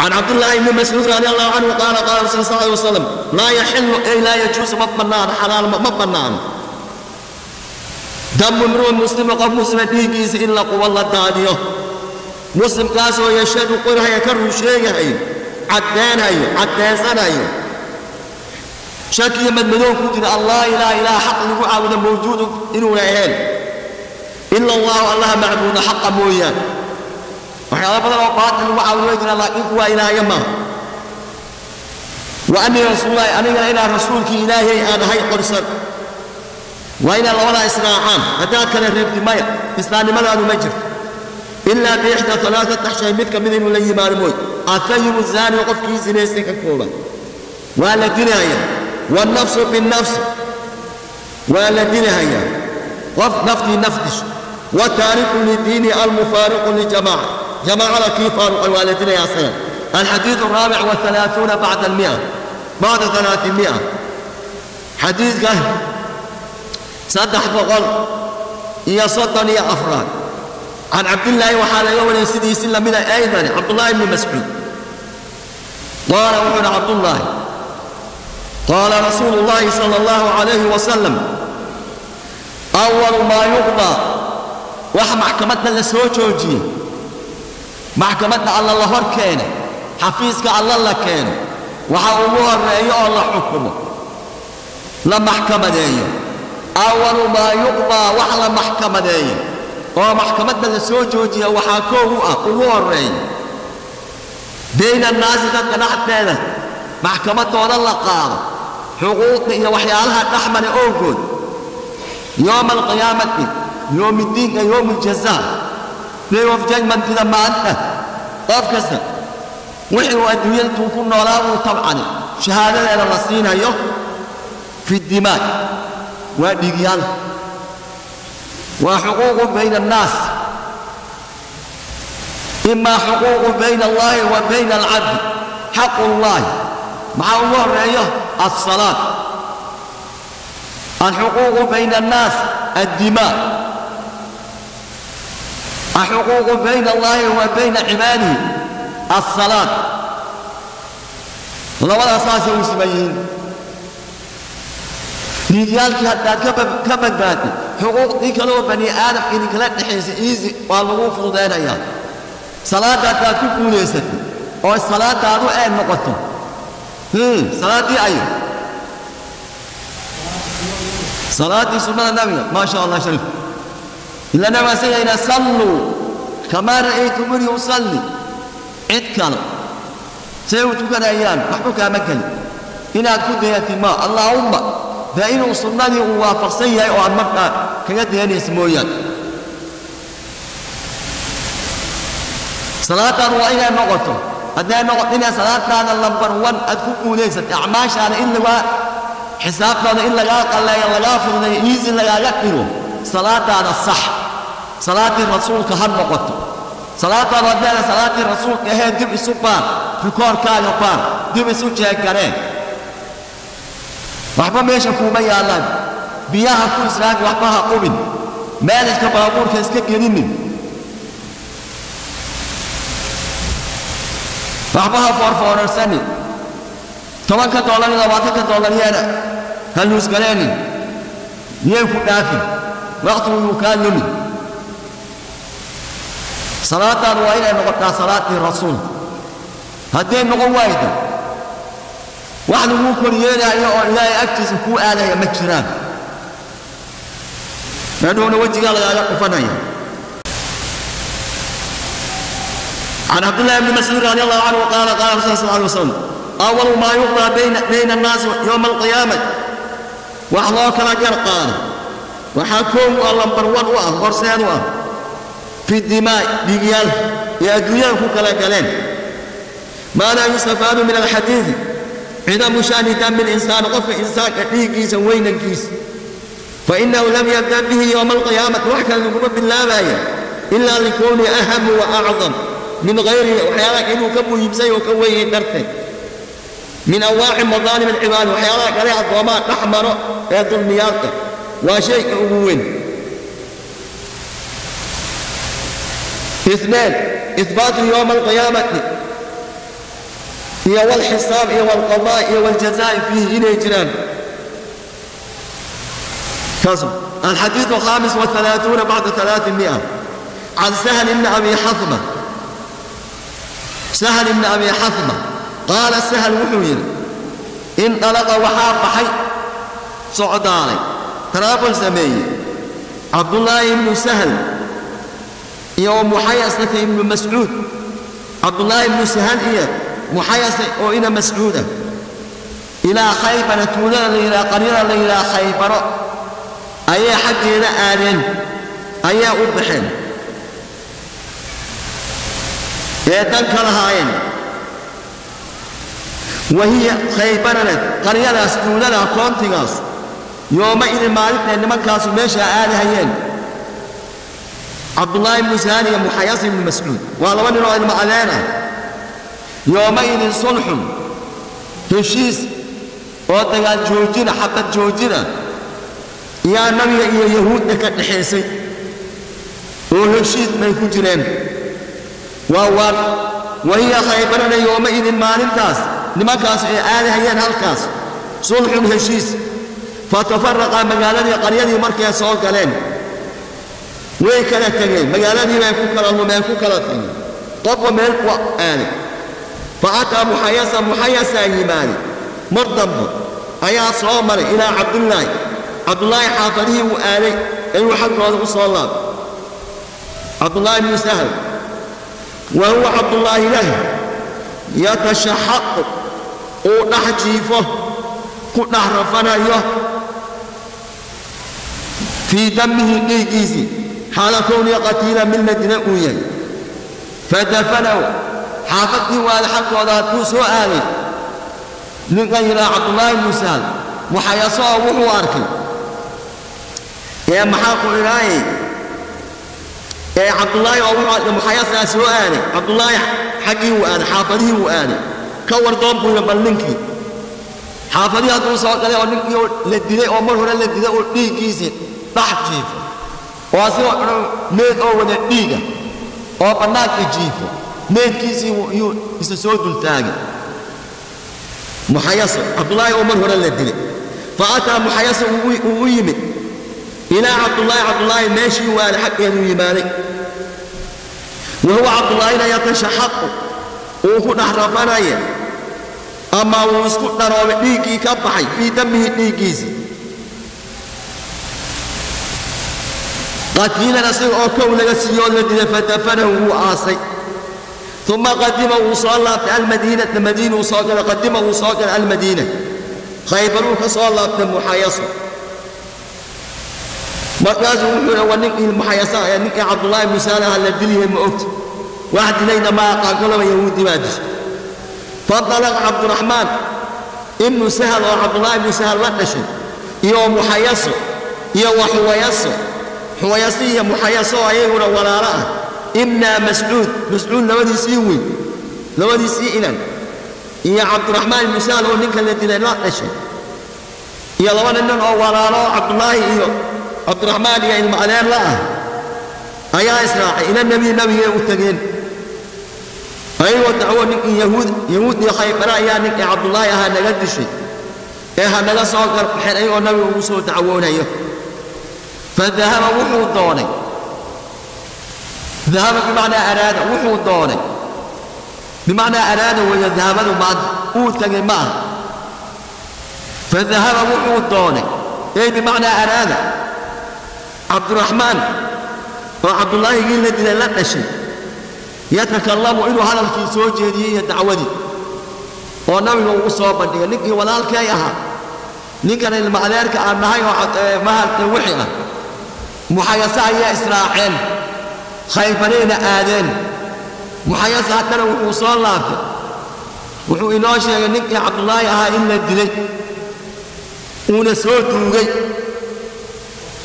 عن عبد الله بن مسعود رضي الله عنه قال قال رسول الله صلى الله عليه وسلم لا يحل أي لا يجوز مبنان حلال مبنان دم امرؤ مسلم قف مسلم ديجيس إلا قوى الله داديو مسلم كاسو يشهد قرها يكر شيء عدان هي عدان سنة هي. شكي من مدون كنت الله لا إله حق لو عاود موجود إنه لا الا الله الله معبود حق مويان ilaahay ma wa anni rasuulahi anigana inaan rasuulkii ilaahay aan ahay qorsan waa inaan labadaa israacaan haddaad kale reebti maya islaamnimadaadu ma jirto ilaa biixda talaata taxshay mid ka mid inuu la yimaado mooy atayibu zaani qofkii zinaystay ka kooban waa la dilahaya wannafsu binnafs waa la dilahaya qof naftii nafdish وتارك للدين المفارق لجماعة جماعة كيف فارق الوالدين يا سنة الحديث الرابع والثلاثون بعد المئة. بعد ثلاثمائة حديث قال صدح فقال يصدني أفراد. عن عبد الله وحال يوم سيدي سلم من أيضا عبد الله بن مسعود. قال وحنا عبد الله قال رسول الله صلى الله عليه وسلم أول ما يقضى la soo joojiyey la hor keene xafiiska alla la keeno waxa ugu horeeyo oo la xukumo la maxkamadeeyo awalu maa yuqdaa wax la maxkamadeeyo oo maxkamadda la soo joojiya waxaa koogu ah ugu horeeyo bayna annaasi dadka dhexdeeda maxkamaddooda la qaado xuquuqda iyo waxyaalaha dhexmale oogood yooma alqiyaamati يوم الدين ليه وفجاج من كذا ما أنت؟ طيب طاف كذا وحي وأدوية تكون ولا طبعا شهادة إلى الصين هيو. في الدماغ وديال وحقوق بين الناس. إما حقوق بين الله وبين العبد حق الله. مع الله رأيه. الصلاة. الحقوق بين الناس. الدماغ الحقوق بين الله وبين عباده. الصلاة. لولا أساس المسلمين رجالك حتى كبد باتي حقوق دي كلو بني آدم إني كلا تحيس إيزي والمغو فضين أيام صلاة حتى كبو ليست أو الصلاة تارو أين نقطة هم صلاة دي أيام صلاة سنة النبي ما شاء الله شريف. إلا نما سيئنا صلوا. كما رأيتموني أصلي. اتكال سيوتك الأيام. محبك مكان إنا كنت يتما اللهم. فإن صلني ووافق سيئة مبقى. كنت يعني اسمويا صلاة وإلى نقطة أدنى نقطة صلاة أنا اللمبر وان. أدفقوا ليست أعماش أنا إلا حسابنا إلا قال لا يلا غافر يزن لا يقبلوا صلاة أنا الصح صلاة الرسول كهر نقطة صلاة ربنا صلاة الرسول كهين دب سبان في كور كان يقان دب سوجه كرين وحبا ميشا كوما يا الله. بياها كل سلاك وحباها قوبن مالك كبابور ينين وحباها فور فور سني. طبعا كدولار لواتك دولار يانا هل نسكريني ينفو دافي وقت يكان لمن صلاة وإلى نقطة صلاة الرسول. هدين نقول وايدة واحد ممكن يلا لا يأكتس آلة يمكران لأنه نوجه قال يا. قفنايا عن عبد الله بن مسعود رضي الله عنه قال قال رسول الله صلى الله عليه وسلم أول ما يقضى بين بين الناس يوم القيامة وحضاك لا قال وحكم الله بروان وأه ورسان وأه في الدماء ديال يا دنيا كلا كلام. ما لا يستفاد من الحديث. إذا مشان دم الإنسان قف إنسان كيس وين الكيس؟ فإنه لم يبدأ به يوم القيامة. وحكى يقول بالله باية إلا لكونه أهم وأعظم. من غيره وحيالك إنه كبو يمسي وكويه درته من أواع مظالم العباد. وحيالك عليها الضمان أحمر يظلم ميالك وشيء أبوين اثنان إثبات يوم القيامة. iyo walxisaab iyo walqadaa iyo waljazaa'i fiihi inay jiraan كسب الحديث الخامس والثلاثون بعد ثلاثمائة. عن سهل بن أبي حثمة. سهل بن أبي حثمة. قال سهل وحوير. انطلق وحاب حي. صعداني تراب سمي. عبد الله بن سهل. يوم محيصة بن مسعود. عبد الله بن سهل إيه؟ محيصة وإلى مسعودة إلى خيبر تولى إلى قريرة إلى خيبر. أي حق إلى آلين؟ أي أبحن يتنكر هاين وهي خيبرنا قرية أستولنا كونتيغاس يومئذ مالك لأن من عبد الله بن سهل محيص بن مسعود والله من رأي المعلانة يومئذ صلح هشيس ودقال جوجنا حبة جوجنا يا نبي يا يهود نكت حيسي وهشيس يكون جنين وهو وهي خيبرنا يومئذ مالنتاس nimankaas ee aadahayeen halkaas sulxun heshiis fatafaraqa magaaladii qaryadii markay soo galeen way kala tegeen magaaladii bay ku kala lumeen ku kala tegeen qofba meel ku aaday fa ataa muxayasa muxayasaa yimaade mar dambe ayaa soo maray ilaa cabdullaahi cabdullaahi xaafadihii uu aaday inuu xaggooda u soo laabay cabdullaahi bnu sahl wa huwa cabdullaahi lah yatashaxaqu uu dhex jiifo ku dhex rafanayo fii damihi dhiiggiisii xaala kowniya qatiila mid madina uu yahay fadafanahu xaafadii waada xaggooda hadduu soo aaday ninkan yidhaha cabdullaahi bnu sahl muxayaso oo wuxuu arkay ee maxaa ku idhaayay ee cabdullaahi oo wuxuu arkay muxayasaa soo aaday cabdullaahi xaggii wuu aaday xaafadihii wuu aaday ka wardoon buu yidhi bal dhiiggiisii jiifo oo asigoo dhan meed oo wada dhiiga oo bannaanka jiifo. Meedkiisii yuu isa soo dultaagay muxayaso cabdullaahi oo mar hore la dilay. Fa ataa muxayaso uu u yimid. Ilaa cabdullaahi cabdullaahi meeshii waale xaggeeduu yimaaday. Wa huwa cabdullaahina yatashaxaqu uu ku dhex rafanaya ama wuu isku dharoobay dhiiggii ka baxay fii damihi dhiiggiisi قدينا نصير أوكو لغسيون لدينا فتفنه وآصي ثم قدم وصال الله في المدينة المدينة وصاكل قدم وصاكل المدينة. خيب روح صال الله في المحايصة مركز روحنا ونقي المحايصة يعني عبد الله بن سالة الذي مؤت واحد لينا ما قال كل ما يهود يبادش فانطلق عبد الرحمن ابن سهل وعبد الله بن سهل لا تشد يوم محايصة يوم حويصة. Wa xuwayaso xuwayaso iyo muxayaso ayaguna walaalo ah ibnaa mascuud mascuud labadiisii weyn labadiisii inan iyo cabdiraxmaan ibnu sahal oo ninka la dilay la dhashay iyo laba nin oo walaalo oo cabdullaahi iyo cabdiraxmaan iyo ilma adeer la ah ayaa israacay ila nebi nabigay u tageen ayagoo dacwo ninkii yahuud yahuud iyo khaybara ayaa ninkii cabdullaahi ahaa naga dishay ee ha naga soo garbaxeen ayagoo nabiga ugu soo dacwoonayo araada wuxuu doonay bimacnaa araada weeyo dahabadu maanta uu tagay ma aha fadahaba wuxuu doonay ey bimacnaa araada cabdiraxmaan oo cabdullaahigii la dilay la dhashay yatakallamu inuu hadalkii soo jeediyey iyo dacwadii oo nabiga uu soo bandhigay ninkii walaalkay ahaa ninkan ilma adeerka aan nahay oo ah muxayase ayaa israaceen khaybarayna aadeen muxayase haddana wuxuu soo laabtay wuxuu inoo sheegay ninkii cabdullaahi ahaa in la dilay uuna soo duugay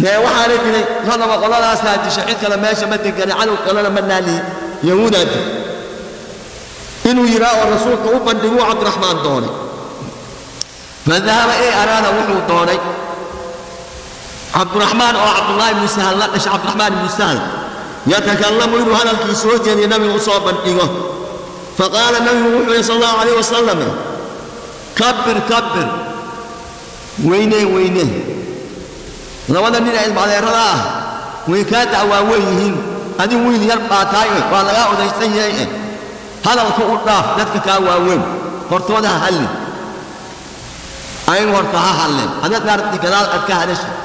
dee waxaana dilay hadaba qoladaasaa dishay cid kale meesha ma degani cadow kalena ma naalihi yahuudaa dilay inuu yidhaa oo rasuulka u bandhiguu cabdiraxmaan doonay fadahaba ee araada wuxuu عبد الرحمن أو عبد الله موسى الله قش عبد الرحمن موسى يتكلم يبهر الكيسوت يعني نبي مصاب الإيوه فقال النبي محمد صلى الله عليه وسلم كبر كبر. ويني ويني. لو أنا نرى علم على رضا ويكاد أو ويهين هذه ويل يربع تايه وعلى غاو ذا يستيه هذا الكؤول داف نتكك أو ويهين هرتوها هلين أين هرتوها هلين هذا نارتك لا أتكاهنش هرتوها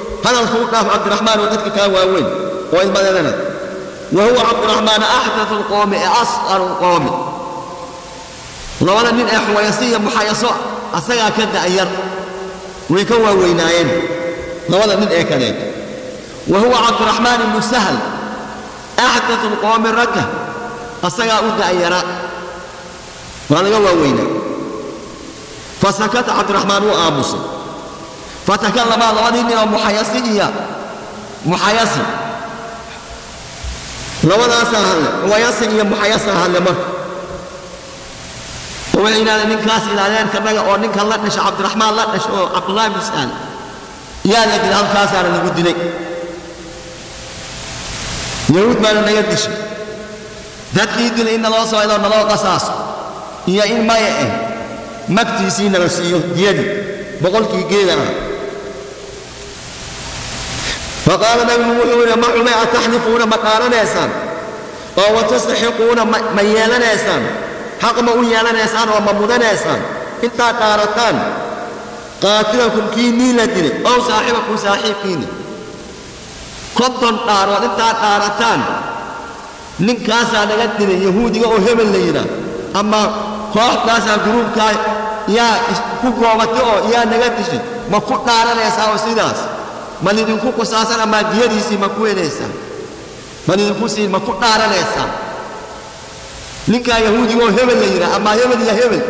هذا الخلق كاف عبد الرحمن وقد كان واوين واذ بدا لنا وهو عبد الرحمن أحدث القوم أصغر القوم. لو أنا من احوى يسير محايصا اسرع كذا اير ويكون وينايين لو أنا من اكلين وهو عبد الرحمن بن سهل أحدث القوم ركه اسرع ودا اير وأنا هو وينا. فسكت عبد الرحمن وابو فتكلم عن ان محيصي يا محيصي لو أنا سهل ويصي يا محيصي هل ما؟ وين أنا من كاس إلى الان كما يقول لك الله نشأ عبد الرحمن الله نشأ عبد الله بن سهل يا لك الان كاس على الودني يهود ما لنا يدش. ذات يدل إن الله سوى إلى الله قصاص. يا إن ما يئن مكتسين رسيه يدي. بقول كي جيل faqaala nabigu wuxuu yidhi ma xume ataxlifuuna ma dhaaranaysaan oo watastaxiquuna ma yeelanaysaan xaq ma u yeelanaysaan oo ma mudanaysaan intaad dhaarataan qaatilakum kii nii la dilay ow saaxibakum saaxiibkiina konton dhaarood intaad dhaarataan ninkaasaa naga dilay yahuudiga oo hebel la yidhaah ama kooxdaasaa guruubkaa yaa ku goobatay oo yaa naga dishay ma ku dhaaranaysaa oo sidaas ma lidinku qusaasan amaa diyadiisii ma ku helaysaan ma lidinku siin ma ku dhaaranaysaa ninkaa yahuudiga oo hebel yidhaah ama hebel iyo hebel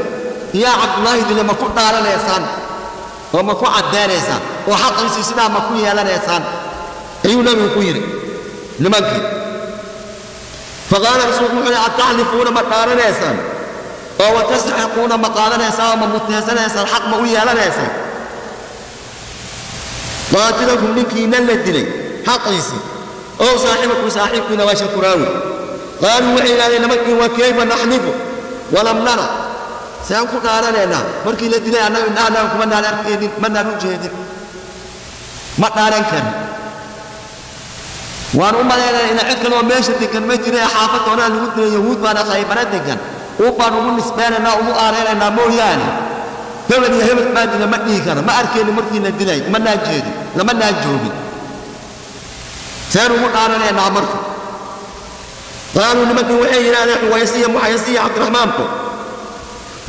yaa cabdullaahi dilay ma ku dhaaranaysaan oo ma ku caddaynaysaan oo xaqiisii sidaa ma ku yeelanaysaan ayuu nabigu ku yidhi nimankii faqaala rasuulku wuxuu yidhi ataxlifuuna ma dhaaranaysaan oo watastaxiquuna ma qaadanaysaan oo ma mutaysanaysaan xaq ma u yeelanaysaan qaatilakum ninkiina la dilay xaqiisii ow saaxibakum saaxiibkiina waa shakuraawi qaaluu waxay yidhahdeen nimankii wa kayfa naxlifu? Walam nara. Saan ku dhaaranaynaa markii la dilay annaga indhahanaan kuma naan arkaynin ma naan u jeedin. Ma dhaaran karin. Waan u malaynaya ina cid kaleoo meesha degan ma jira ee xaafadoonaa lagu dilay yahuud baana khaybara degan. Baan ugu nisbaynaynaa ugu aaraynaynaa mooyaane. Hebel iyo hebel baa dila ma dhihi kara ma arkayni markii la dilay ma naan jeedin lama naan joogin seen ugu dhaaranaynaa marka qaaluu nimankii waxay yidhahdeen xuwaysiya muxayasiya cabdiraxmaanku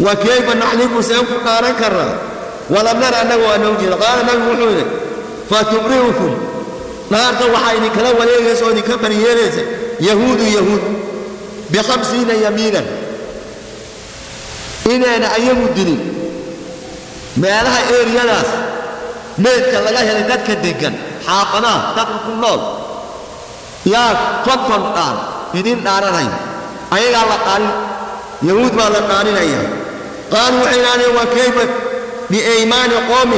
wa kayfa naxlifu seen ku dhaaran karnaa walam nara annaga waa noo jeeda qaala nabigu wuxuu yidhi fatubri'ukum dhaarta waxaa idinkala wareegaysa oo idinka baryeelaysa yahuudu yahuud bikhamsiina yamiinan inayna ayagu dilin meelaha eeriyadaas ميتك لا يهل ذاتك ديقان حاقنا تقل كل نوت يا كونكون قال يدين دارا رين أي الله قال يهود ما لقانين أيها قالوا عيناني وكيف بإيمان قوم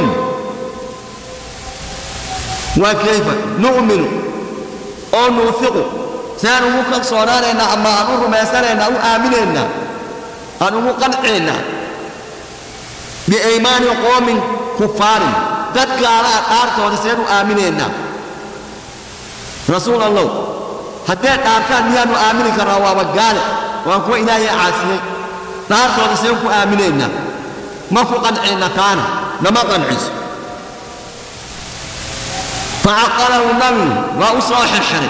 وكيف نؤمن أو نوثق سانو مكان صورانينا أما أنور ما سرينا أو آمنينا أنو مقنعينا بإيمان قوم كفارين waaba gaale waan kuwa ilaahay caasiyey dhaartooda seen ku aaminaynaa ma ku qancayna taana nama qanciso facaqalahu nabigu waa u soo xirxiray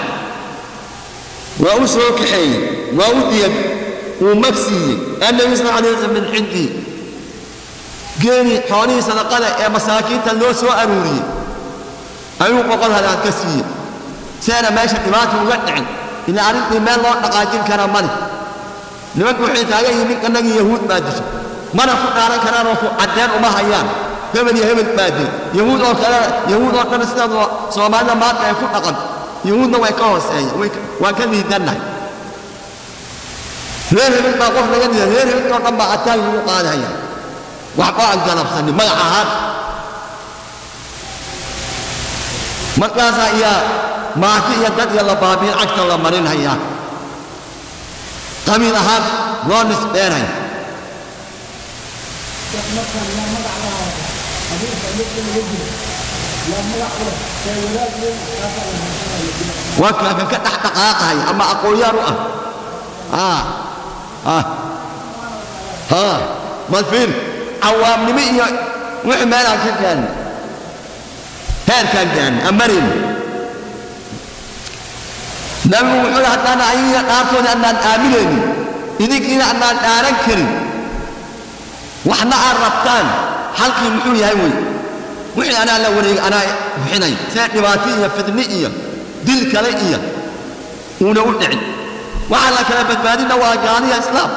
waa u soo kaxeeyey waa u diyab uu magsiiyey annabi sal alay waslam min cindihi geeni xoolihii sadaqada ee masaakiinta loo soo aruuriyey. Ayuu boqol hadaad ka siiyey. Seena meesha dhibaata uga dhicin. Ila arrintii meel loo dhaqaajin kara male nimanku waxay taagan yihiin ninkanagii yahuud baa disha mana ku dhaaran karaan oo ku caddeen uma hayaan. Hebel iyo hebel baa dil yahuud oo kale yahuud oo dhan sidaad soomaalida maanta ay ku dhaqan. Yahuudna way ka hooseeya waan ka liidannahay reer hebel baa qof laga dila reer hebel oo dhan baa ataag lagu qaadaya waxba aan galabsanin magac ahaan markaasaa iyaa maaki iyo dad iyo la baabiin cagta la marinhayaa qabiil ahaan loo nisbeynaya waa kaakan ka dhex dhaqaaqaya ama aqoonyaan u ah haa malfiin عوام نمية وعمالها يعني؟ كان يعني، هير كان كان أمرين نبي نعم، وحول حتى أنا عيني أعطوني أن أن آمنين. إذن كنا أن أن آرنكر وحنا أعرفتان حلقي محولي هايوي وحين أنا لوري أنا وحيني سيئة نباتية في ذنئية دل كليئية ونقول نعي وعلى كلام بدبادي نواجاني إسلام.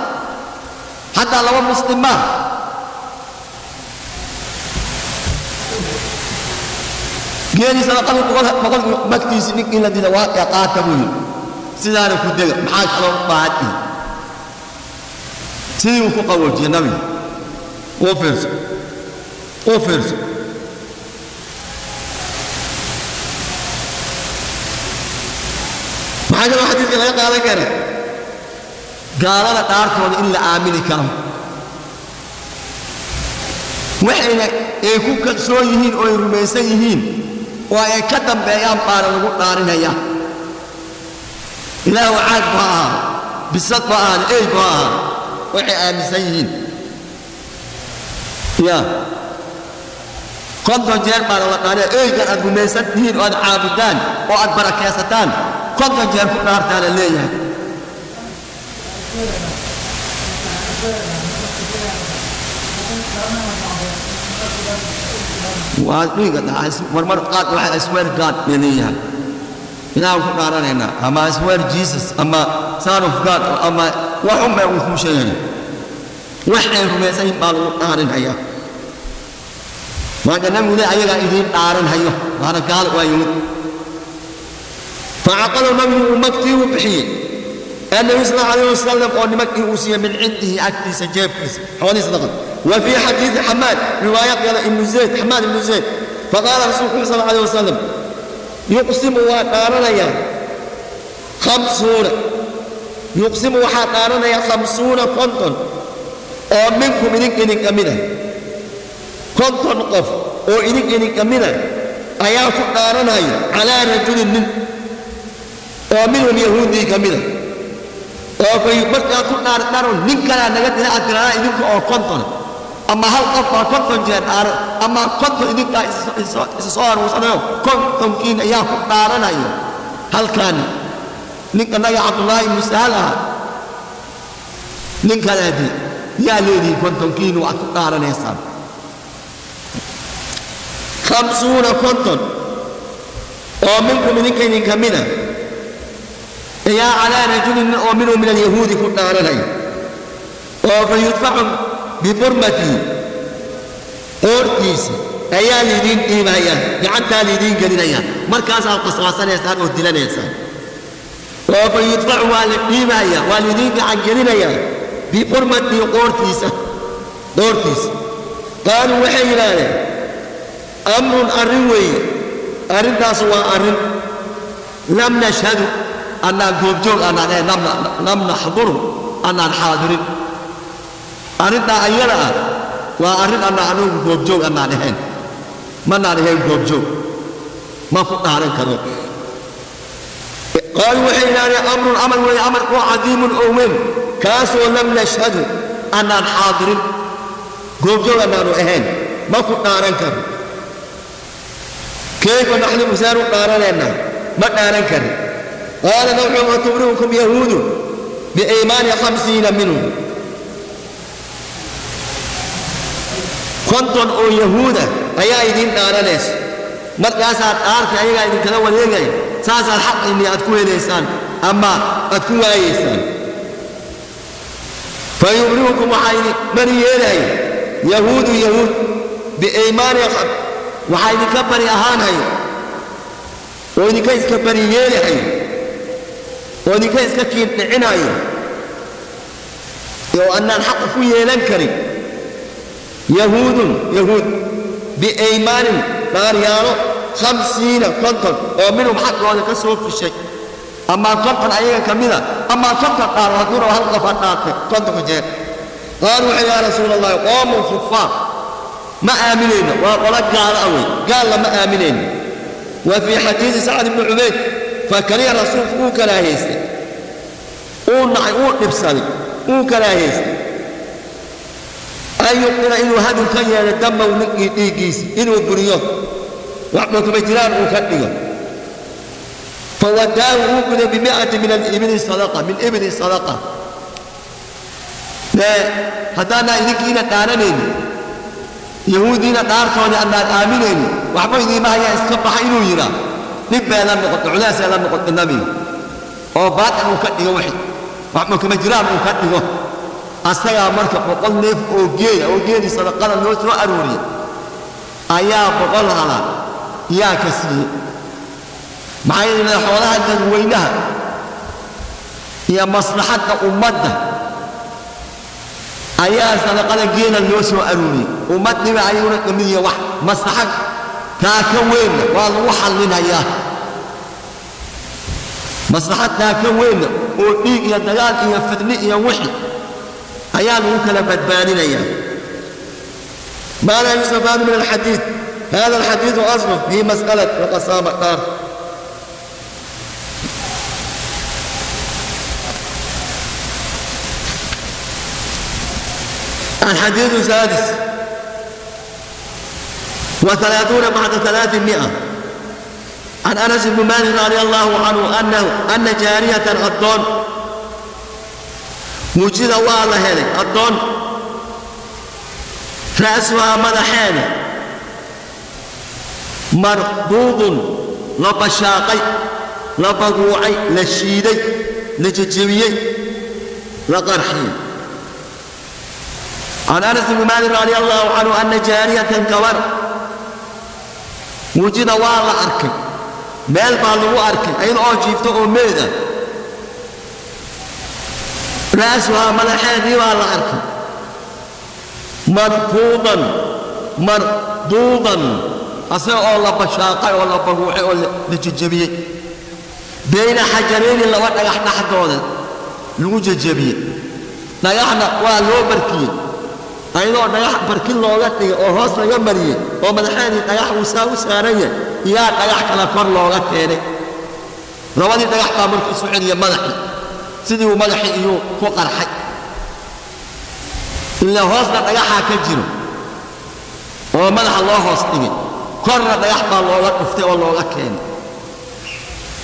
حتى لو مسلمة. Sadaqadu boqol magtiisi ninkii la dila waa qaata buu yidhi. Sidaana ku dega maxaa kaloo u baahan ihi sidii uu ku qawoojiyey nabiga u fiirso. U fiirso. Maxaa kaloo xadiidka laga qaadan kara? Gaalada dhaartooda in la aamini karo. Waxayna ay ku kalsoon yihiin oo ay rumaysan yihiin oo ay ka dambeeyaan baana lagu dhaarinaya ilaah wacaag ba ahaa bisad ba ahaan ey ba ahaa waxay aaminsan yihiin ya konton jeer baana la dhaariya eygan aad rumaysan tihiin oo aad caabudaan oo aad barakaysataan konton jeer ku dhaartaa la leeyahay waa dhiiga marmar qaad waxa isweer god leeyahay ilaahan ku dhaaranaynaa ama isweer jesus ama son of god ama wax un bay uu kuu sheegaya wax ay rumaysan yihin baa lagu dhaarinaya maanta nabigu le ayagaa idiin dhaarinhayo waana gaal waa yimid النبي صلى الله عليه وسلم قال مكي أوصي من عنده أكتي سجيبكس حوالي صدقة. وفي حديث حماد رواية قال ابن زيد حماد بن زيد فقال رسول الله صلى الله عليه وسلم يقسم وقارنا يا خمسون. يقسم وحقارنا يا خمسون كنتم ومنكم إنك إنك أمنا كنتم قف وإنك إنك أمنا أياك قارنا على رجل من. ومنهم يهودي كمنا oo bay markaa ku dhaardharo nin kalaa naga dila aad tiradaa idinka oo konton ama hal qof baa konton jeer dhaaro ama konton idinkaa isa soo aruursanayo kontonkiin ayaa ku dhaaranayo halkaani ninka naga cabdullaahi ibnu sahal ah nin kaleedi yaa leedihi kontonkiin waad ku dhaaranaysaan يا على رجل أؤمن من اليهود كنت على لي ويدفع بفرمتي أورتيس أيا لدين إيمايا جعلتا لدين قدنيا مركز على القصواصة نيسان أهدل نيسان ويدفع إيمايا والدين عن قدنيا بفرمتي أورتيس أورتيس قالوا وحي لاني أمر أرنوي. أرنتا سوى أرن. لم نشهد. Arrintaas waa arrin lam nashhadu annaan goobjoog annaan ahayn lam naxduru annaan xaadirin arrintaa ayada ah waa arrin annaa anugu goobjoog annaan ahayn manaan ahayn goobjoog ma ku dhaaran karo qaaluu waxay yidhahdeen amrun amal weeye amarkoo cadiimun oo weyn kaasoo lam nashhadu annaan xaadirin goobjoog annaanu ahayn ma ku dhaaran karo kayfa naxnu saanu dhaaranaynaa ma dhaaran karin قال نوح وتبرئكم يهود بإيمان خمسين منهم. كنتم أو يهودا أيا إذن دارنس مركاسات آرك أيا إذن كذا وليغاي ساسا الحق إني أتكون إنسان أما أتكون إنسان. fayubriukum waxaa bari yeelaya yahuudu yahuud biaymaani waxaa idinka bari ahaanhayo oo idinka iska bari yeelahayo ونكاي سكتي عناي لو أن الحق في لنكر يهود يهود. بأيمان لغريان خمسين قنطر ومنهم حق هذا كسوف في الشيء. أما قنطر أيها كمينة أما قنطر قال رسول الله هلقف النار قنطر جير قالوا يا رسول الله قوموا الخفاف ما آمنين. ولا قال أوي. قال لما آمنين. وفي حديث سعد بن عبيد fakariya rasuulku uu karaahaystay uu nacay uu dhibsaday uu karaahaystay an yuqila inuu hadul ka yeelo damaw ninkii dhiiggiisa inuu buriyo. Wax dhulkama jiraan uu ka dhigo. Fawadaahu uu guday bimiati min alibili sadaqa min ibli sadaqa dee haddaanaa idinkiina dhaaranayni yahuudiina dhaartoodii annaan aaminayni waxba idiima hayaa iska baxa inuu yidhaa dhib bee la noqoto culaasee la noqoto nabiga oo baatil uu ka dhigo wixi wax dhulkama jiraan uu ka dhigo. Asagaa marka boqol neef oo geeya oo geedii sadaqada loo soo arooriyay ayaa boqol halaa yaa ka siiyey. Maxaa yeele xoolaha dadweynaha iyo maslaxadda ummadda ayaa sadaqada geela loo soo arooriyey ummad dhiba ayuuna yahay wax maslaxad تاكن وين؟ والله حلنا اياه مصلحة تاكن وين؟ وديك يا دلال يا فتنة يا وحي. عيال ممكن بدبانين اياه ما لا يستفاد من الحديث. هذا الحديث أصله في مسألة القسامة قار الحديث السادس. وثلاثون بعد ثلاثمائة. عن أنس بن مالك رضي الله عنه أنه أن جارية الضون وجد والله هذا الضون رأسها مدحين مربوط لبشاقي لبقوعي لشيدي لججبيي لقرحي عن أنس بن مالك رضي الله عنه أن جارية كبر wujida waa la arkay. Meel baa lagu arkay. Ayada oo jiifta oo meeda. Raasuhaa madaxeedii baa la arkay. Markuudan marduudan asaga oo la bashaaqay oo la baruucay oo la jejabiyey bayna xajarayni laba dhagax dhaxdooda lagu jejabiyey dhagaxna waa loo barkiyey ayadoo dhagax barkin looga dhigay oo hoos laga mariyey oo madaxeedii dhagax uu saa u saaran yahay iyaa dhagax kale kor looga keenay. Labadii dhagax baa markuu isu celiya madaxii sidii uu madaxii iyuu ku qarxay. Ilaa hoosna dhagaxaa ka jiro oo madaxa loo hoos dhigay korna dhagax baa looga dhuftay oo looga keenay.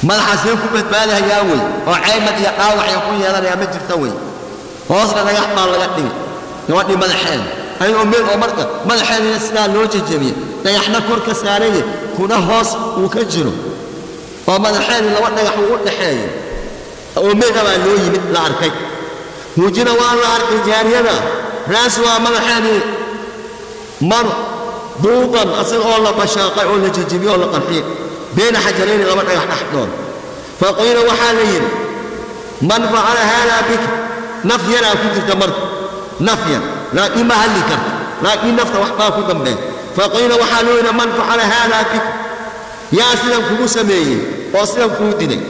Madaxaasee ku badbaadahayaa wey oo caymad iyo dhaawacya ku yeelanayaa ma jirta wey hoosna dhagax baa laga dhigay gabadhii madaxeeda ayagoo meel oo marka madaxeedina sidaa loo jejebiyey dhagaxna kor ka saaraya kuna hoos uu ka jiro oo madaxeedii laba dhagax uu u dhaxeeyo oo meeda baa loo yimid la arkay wujina waa la arkay jaariyada raas waa madaxeedii mar duudan asaga oo la bashaaqay oo la jejebiyey oo la qarxiyey bayna xajarayni laba dhagax dhexdood faqiila waxaa la yidhi man facala haadaa bika naf ku jirta marka naf yar laakiin ma hadli karta laakiin nafta waxbaa ku dambeey faqiila waxaa loo yidhi man facala haadaa bika yaa sidan kugu sameeyey oo sidan kuu dilay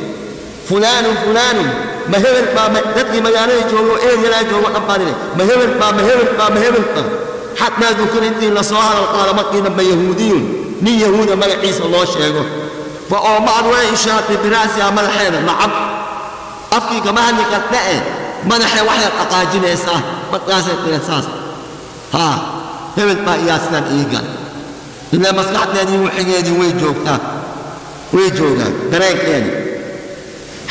fulaanun fulaanun ma hebel baa dadkii magaalada joogo oo eeryadaa joogo dhan baa dilay ma hebel baa ma hebel baa ma hebel baa xataa dukira intii lasoo hadal qaado markii dambe yahuudiyun nin yahuuda magaciisa loo sheego fa eh dhaqaajinaysaa markaasay tiri saas haa hebel baa iyaa sidan ii gal ilaa maskaxdeedii wixigeedii way joogtaa way joogaan dareenkeedii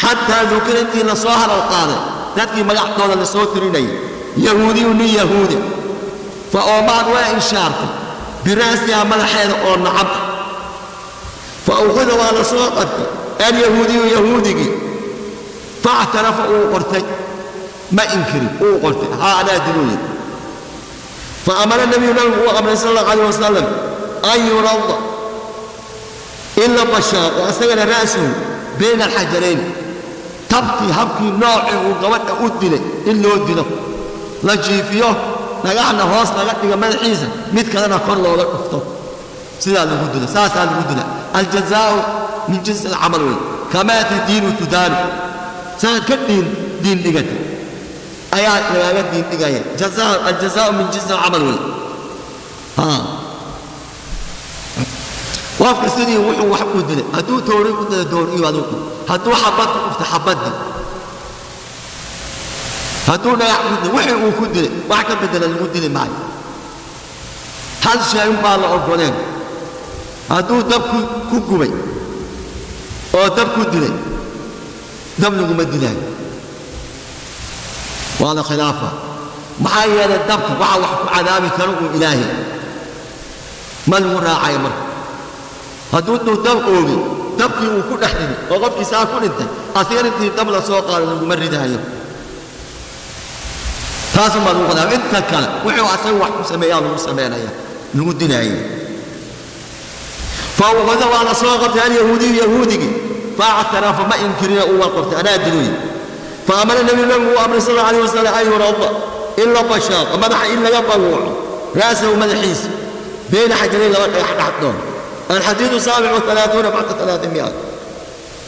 xataa dukira intii lasoo hadal qaaday dadkii magacdooda lasoo tirinayay yahuudiyu nin yahuudi fa oomacad way ishaartay biraasiha madaxeeda oo nacam fa ukhida waa la soo qartay alyahuudiyu yahuudigii factarafa uu qortay ma inkirin uu qoltay haa anaa diluu fa amara nebiyu nabigu uu amray sal allahu caleh wasalam an yurada in la bashaaqo asagana ra'suhu bayna alxajarayn tabtii habkii noocii uu gabadha u dilay in loo dilo. La jiifiyo dhagaxna hoos laga dhigo madaxiisa mid kalena kor looga dhufto. Sidaa lagu dila saasaa lagu dila aljazaau min jinsi alcamal wey kamaati diinu tudaanu. Saad ka dhiin diin dhigata ayaa cibaadadiin dhigaya. Aljaza min jia camal wey waa fursadii wuxuu wax uu dilay. Hadduu towri u dila towriyu adugu hadduu xabad ku dhufta xabadii hadduu dhagax ku dila wixii uu ku dilay. Wax ka bedela lagu dili maayo. Hal shay unbaa la ogoleen hadduu dab ku gubay oo dab ku dilay dab laguma dilaayo. وهذا خلافة. معايا الدبك بعض وحك عذابي كانوا إلهي. ما المرا عيمر هدود دم قومي. تبكي وكل أحدهم وغب إساكون أنت أثير أنت تبلا سوقا المرد هاي تاسم ما نقول هذا أنت كلا وحوا سوى وحكم سميا ومسميا هاي نودنا هاي فهو غذا وعلى صوغة اليهودي اليهودي فاعترف ما إنكرنا أول قرطة أنا أدري فأمر النبي بن وامر صلى الله عليه وسلم أي ورضى. إلا بشار مدح إلا يطوع. رأسه مدحيس بين حجرين لبقى يحطون الحديد سابع وثلاثون بعد ثلاثمائة.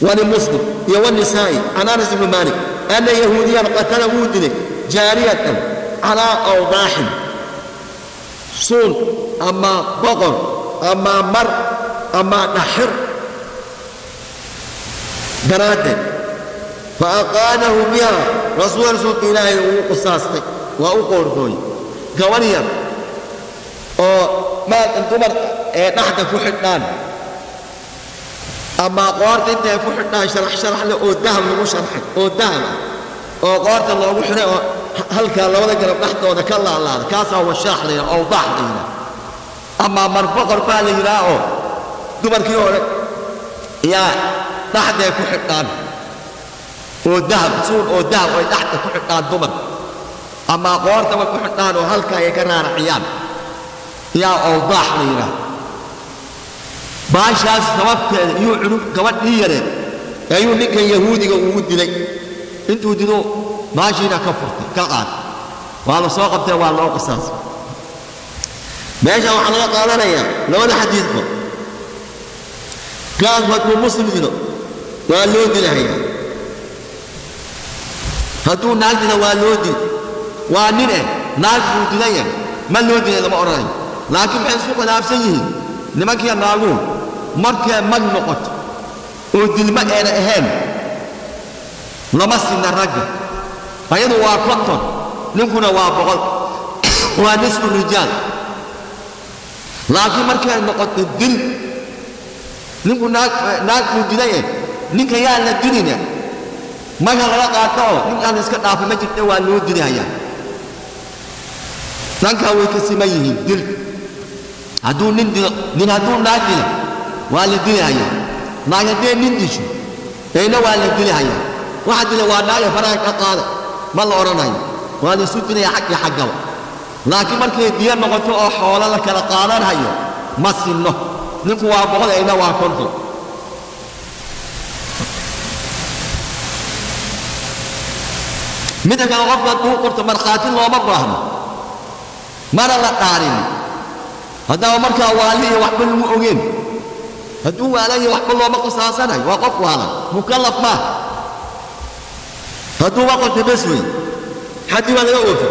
ولمسلم يا والنسائي عن أنس بن مالك. أن يهوديا قتل مودنك جارية على أوضاح. صول أما بقر. أما مر. أما نحر. براتك فأقانه بها. رسول رسول الله وأوق الساسقي وأوق أردني قوانيا ما أنت مر نحن إيه فحنان أما قارت أنت فحنان شرح شرح له. أودهم مو شرح أودهم قارت الله وحنا هل كان الله ذكر نحن ونك الله الله. كاسة وشرح لنا. أو بعض لنا. أما من فقر فعل يراه دمر كيوره يا نحن فحنان oo dahab suun oo dahab ay dhaxda ku xidhnaan dumar ama qoortaba ku xidhnaan oo halkaa ay ka raaraciyaan yaa awdaax la yidhaah baashaas sababteeda iyuu cunug gabadhii yareed ayuu ninkan yahuudiga ugu dilay intuu dido baashiina ka furtay ka qaad waa la soo qabtee waa loo qisaasay meesha waxaa laga qaadanayaa labada xadiidba gaalku hadduu muslim dilo waa loo dilahayaa hadduu naag dilo waa loo dili waa nin eh naag buu dilaya ma loo dilay lama odhanayo laakiin maxay isku khilaafsan yihiin nimankiiya naaguhu markay mag noqoto oo dilma eena ahayn lama sinna ragga ayadu waa konton ninkuna waa boqol waa nisfu rijaal laakiin markay noqoto dil ninku naag buu dilaye ninka yaa la dilina siman yihiin dilka hadduu nin dilo nin hadduu naag dilo waa la dilahayaa naag haddee nin disho eyna waa la dilahayaa waxa dila waa naaga faraha ka qaada ma la odhanayo waa la isu dilaya xag iyo xaggaba laakiin markay diya noqoto oo xoolo la kala qaadanhayo ma sinno ninku waa boqol eyna waa konton midda kale qofka hadduu qorto markhaati looma baahno mana la dhaarin haddaba markaa waali iyo waxba lagu ogeen hadduu waalayo waxba looma qisaasanayo waa qof waalan mukallaf maa hadduuba qorta bes wey xaddii baa laga oofi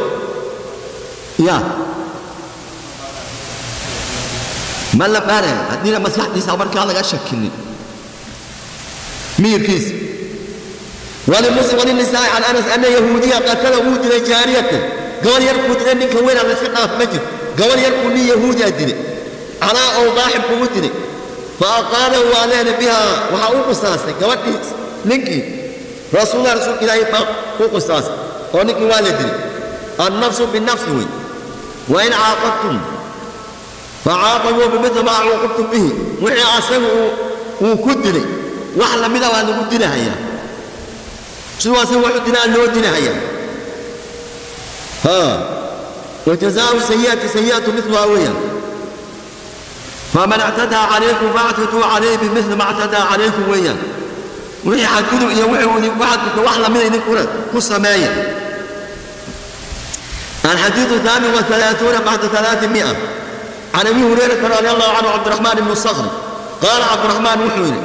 ya ma la baaraya haddiina maskaxdiisa markaa laga shakinin miyirkiisa ولمسلم وللنساء عن انس ان يهوديا قتل ودل جاريه قال يركض لين نك وين على سقاف مجد. قال يركض لي يهودي ادري على اوضاح بودني فقال وعلينا بها وحاو قصاصه قال نكي رسول الله رسول الله فوق قصاص ونكي والدي. النفس بالنفس وي وإن عاقبتم. فعاقبوا بمثل ما عوقبتم به. وحي عاصموا وكدني وحلا من وأنا كدني هيا. Wuxuu dilaa loo dilahaya ها. وجزاء سيئة سيئة مثلها ويا. فمن اعتدى عليكم فأعتدوا عليه بمثل ما اعتدى عليكم ويا. وحي حددوا يا وحي واحد وحلا من إنك قصة مايا الحديث الثامن والثلاثون بعد ثلاثمائة. عن أبي هريرة رضي الله عنه عبد الرحمن بن الصخر قال عبد الرحمن وحوري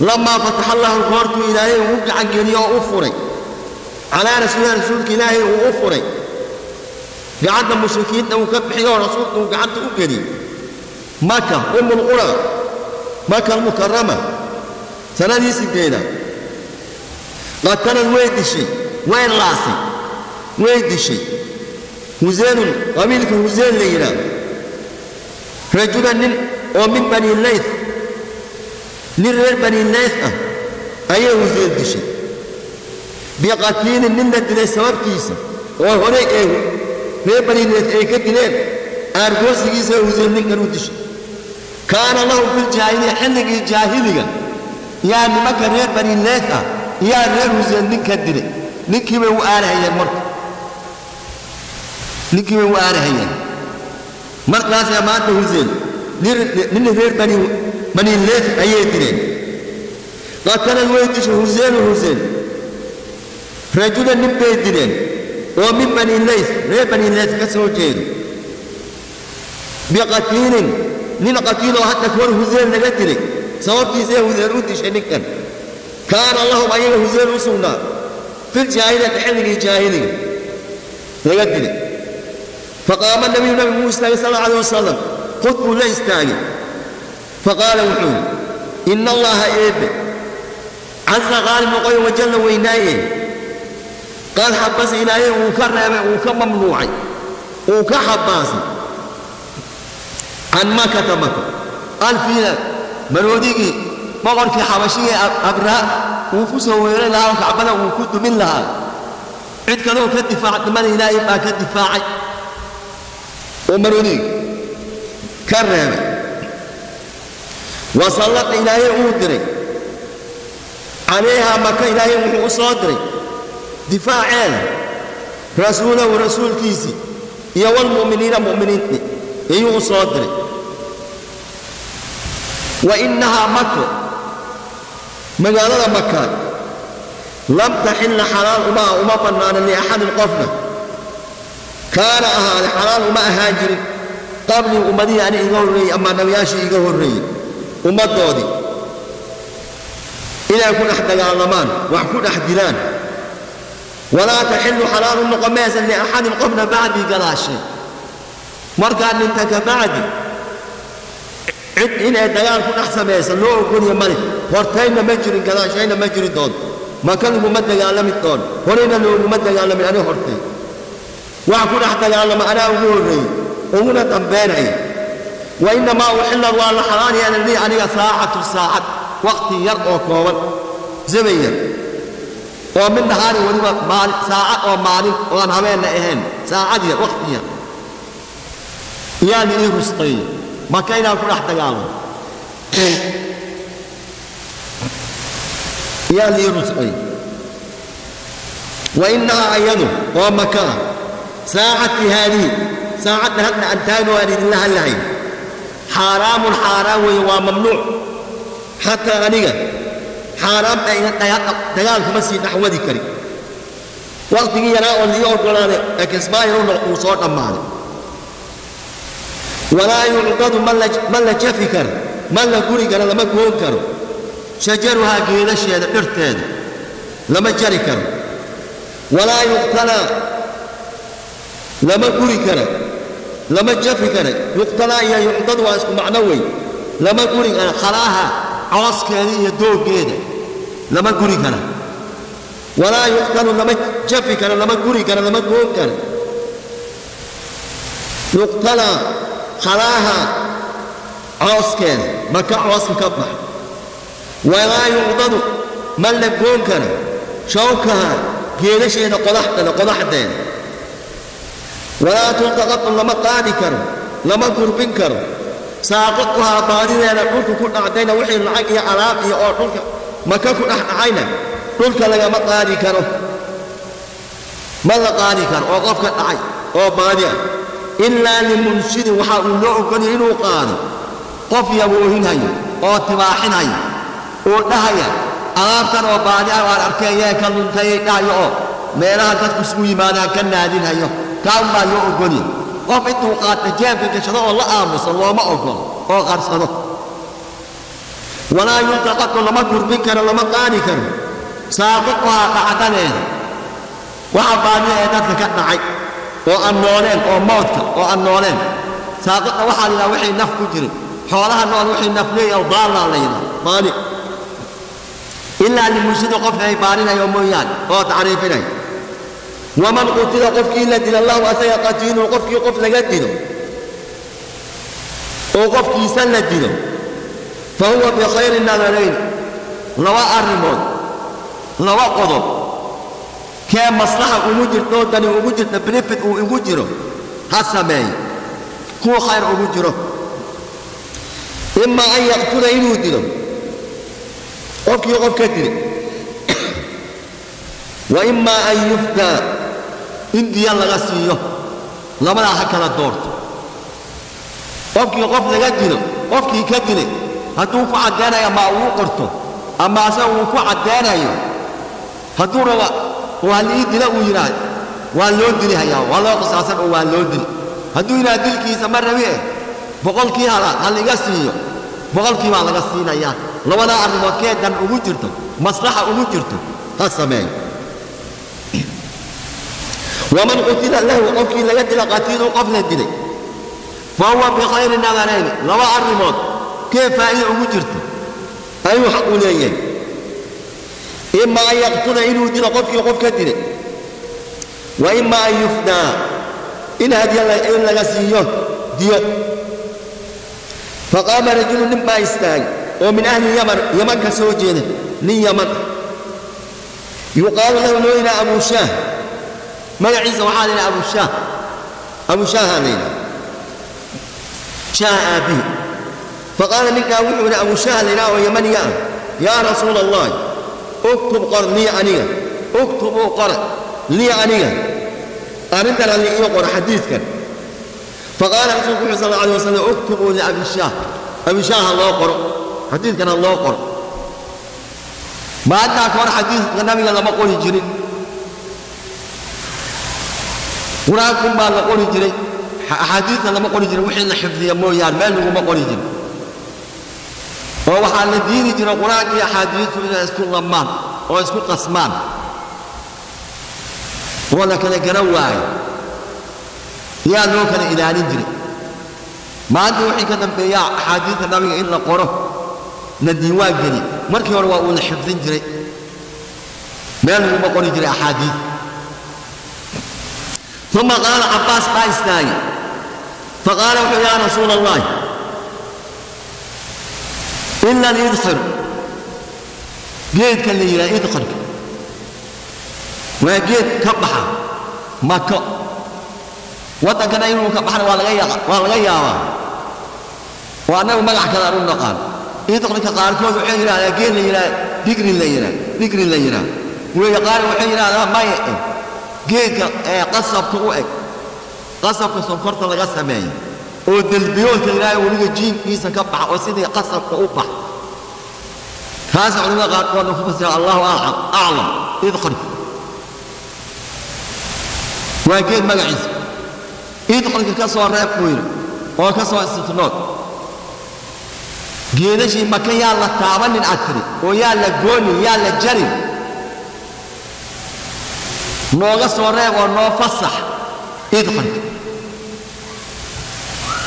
لما فتح الله القرط إلهي ووقع جنيه وأفري على رسول رسولك إلهي وأفري قعدنا مشركين وكبحي ورسولك وقعدت أكدي مكة أم القرى. مكة المكرمة. سنة سيدينا قد كان الويد الشيء وين لاسي ويد الشيء هزين قبيلك هزين لينا رجلا ومن بني الليث. نرر بني الليث أيه هزين الشيء بقتلين من الدنيا سبب كيسا وهناك إيه reer bani leed ay ka dileen aargoosigiisa huseen ninkan u dishay kaana lahum filjaahiliya xilligii jaahiliga yaa nimanka reer bani leed ah yaa reer huseen ninka dilay ninkii bay u aarahayeen marka ninkii bay u aarahayeen markaasaa maanta huseen nin reer bani bani leed ayay من الله أيدين لكن الوحيد هزين هزين رجل نبي الدين ومن من الله ريب من الله كسر جيد بقتيل نين قتيل وحتى كور هزين نقتل سوف تيزي هزين روتي شنكا كان الله بأيه هزين رسولنا في الجاهلة تحلق الجاهلين نقتل فقام النبي النبي موسى صلى الله عليه وسلم. خطب الله استعجل faqaala wuxuu ina allaha eebe casa qaalib noqoyo wajalla weynaaye قال حبس إلهي وكرم وكممنوع وكحباس عن مكة مكة قال فينا مروديكي مغر في حبشية أبراء وفوسه ويرين لها وكعبنا وكنت من لها عد كانوا كالدفاع من إلهي ما كالدفاع ومروديك كرم وصلت إلهي أودري عليها مكة إلهي وصادري difaaceeda rasuulahu rasuulkiisii iyo walmu'miniina mu'miniintii iyuu u soo diray wa innahaa mako magaalada makaan lam taxilla xalaal umaa uma bannaana liaxadin qofna kaana ahaade xalaal uma ahaan jirin qablii ummadihii ani iga horreeyey ama nabiyaashii iga horreeyey ummaddoodii inay ku dhex dagaalamaan wax ku dhex dilaan walaa taxilu xalaalu noqon maysa liaxadin qofna bacdii gadaashay markaan dhinta ka bacdi cid inay dagaal ku dhex samaysa loo ogolya male hortayna ma jirin gadaashayna ma jiri doonto maka laguma dagaalami doon horeyna looguma dagaalamin ani hortay wax ku dhex dagaalama anaa ugu horreeyey uguna dambeynaya وإنما وحل الله الحرام يعني لي أني ساعة ساعة وقت يرقى كوبا زبيا ومن هذه ونوى ساعة ومالي وغن همين لأهين ساعة وقت يرقى يعني إيه رسطي ما كان يكون أحد يعمل يا لي يعني إيه رزقي وإنها عينه ومكان ساعتي هذه ساعتنا هل أنتين وأريد الله العين حرام حرام وممنوع. حتى غنيا حرام أين تيار في مسجد نحو ذكري وقت جينا ونيوت ولا أكسبا يرون القصور أمانة ولا يعقد من لا من لا كفكر من لا كوري كان لما كون كرو شجرها كيلا شيء ارتد. لما جري كرو ولا يقتل لما كوري كرو lama jafi kara yuqtalaa iyo yucdadu waa isku macno wey lama guri kara. Khalaaha cooskeeda iyo dooggeeda. Lama guri kara. Walaa yuqtalu lama jafi kara lama guri kara lama goon kara. Yuqtalaa khalaaha cooskeeda maka cooska ka bax walaa yuqdadu ma la goon kara. Shawkaha geedasheeda qodaxdana qodaxdeeda walaa tultaqatu lama qaadi karo lama gurbin karo saaqatuhaa baadideeda dhulka ku dhacdayna wixii lacag iyo alaab iyo oo dhulka maka ku dhex dhacayna? Dhulka lagama qaadi karo. Ma la qaadi karo oo qofka dhacay oo baadi ah. Ilaa limunshidin waxaa uu loo ogolya inuu qaado. Qof yaboohinhaya oo tibaaxinhaya oo dhahaya alaabtan oo baadi ah waan arkay ka luntayay dhahayo oo meelaha dadku isugu yimaadaan ka naadinhayo كما يؤذن وفي توقات الجيم في كشراء الله آه، آمس الله ما أقول أخر صدر ولا يلتقط لما تربك لما قانك ساقق وقعتني وعباني أيضا كأن عي وأن نولين أو موتك وأن نولين ساقق وحال إلى وحي نف كجري حولها نول وحي نف لي أو ضال علينا. مالي إلا لمشهد قفه بارنا يوم ويان أو تعريفنا. Laga dilo oo qofkiisa la dilo fa huwa bikhayri nadarayn laba arrimood laba qodob kee maslaxa ugu jirto dani ugu jirta benefit uu igu jiro ha sameeye kuwa khayr ugu jiro ima an yaqtula inuu dilo qofkii qof ka dile wa ima an yufdaa in diya laga siiyo. Labadaa ha kala doorto. Qofkii qof laga dilo qofkii ka dilay hadduu ku caddaynayo ama uu qorto ama asaga uu ku caddaynayo hadduu raba waa lii dila uu yidhaah waa loo dili hayaa waa loo qisaasan oo waa loo dili. Hadduu yidhaha dilkiisa ma rabi eh boqolkii hala ha liga siiyo. Boqolkii baa laga siinayaa. Labadaa arrimood kee ugu jirto maslaxa ugu jirto ha sameeyo waman qutila lahu qofkii laga dila qatiilun qof la dilay fa huwa bikhayri nadarayni laba arrimood kee faa'iida ugu jirto ayuu xaq u leeyahay ima an yaqtula inuu dilo qofkii qof ka dilay wa ima an yufdaa in hadya in laga siiyo diyo faqaama rajulu nin baa istaagay oo min ahli yaman magaciisa waxaa la yidhaha abu shaah abu shaaha la yidhaha shaah aabbihi faqaala ninkaa wuxuu yidhi abu shaah la yidhaha oo yamaniga ah yaa rasuula allahi uktub qor lii aniga uktub uu qora lii aniga arrintan halli ii qora xadiidkan faqaala rasuulku wuxuu sal alay wasalam uktubuu liabi shaah abi shaah ha loo qoro xadiidkan ha loo qoro maalintaa ka hor xadiidka nabiga lama qori jirin qur-aankun baa la qori jiray axaadiidta lama qori jirin wixii la xifdiya mooyaane meel laguma qori jirin oo waxaa la diini jira qur-aanka iyo axaadiidtu inay isku lamaan oo isku qasmaan oo la kala garan waayo yaa loo kala ilaalin jiray maanta wixii ka dambeeyaa axaadiidta nabiga in la qoro la diiwaan geli markii hore waa uu la xifdin jiray meel laguma qori jiray axaadiid ثم قال عباس قائس ثاني. فقال يا رسول الله إلا ليدخر قيد كان لي يدخر ويقيد كبحة ما كو. وطن كان يقول كبحة والغيا وأنا ما لحق هذا رون قال يدخل كقار كو وحين يلا يقيد لي يلا بكري لي يلا بكري لي يلا ويقال وحين يلا ما يقيد ilaahay weliga jiinkiisa ka baxa oo sidii qasabka u bax kaasa culimada qaarkoodna ku fasira allahu aclam idqirka waa geed magaciisa idqirka ka soo reeb buu yidhi oo ka soo istifnood geedashii maka yaa la taabanin aad tiri oo yaa la goonin yaa la jarin nooga soo reeb oo noo fasax. Idqirka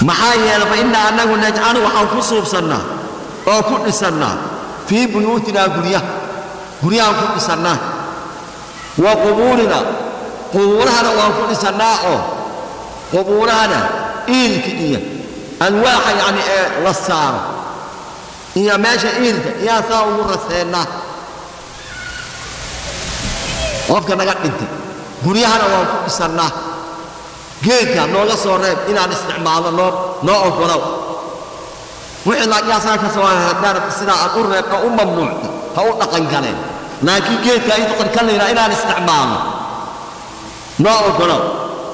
maxaa yeele fa inna annagu najcalu waxaan ku suubsannaa oo ku dhisannaa fii buyuutinaa guryaha. Guryahaan ku dhisannaa wa qubuurina qubuurahana waan ku dhisannaa oo qubuurahana iilka iyo alwaaxa yacni ee la saaro. Iyo meesha iilka yaa saa ugu raseennaa qofka naga dhintay guryahana waan ku dhisannaa geedka nooga soo reeb inaan isticmaalno noo noo ogolow wixii laagyaasaa ka soo haddaan sidaa aad u reebto u mamnuucta ha u dhaqan galeen laakiin geedka idqirka layidhaha inaan isticmaalno noo ogolo